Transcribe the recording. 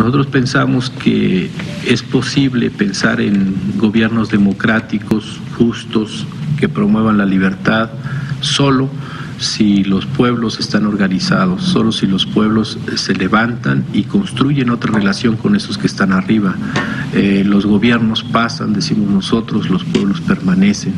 Nosotros pensamos que es posible pensar en gobiernos democráticos, justos, que promuevan la libertad, solo si los pueblos están organizados, solo si los pueblos eh, se levantan y construyen otra relación con esos que están arriba. Eh, los gobiernos pasan, decimos nosotros, los pueblos permanecen.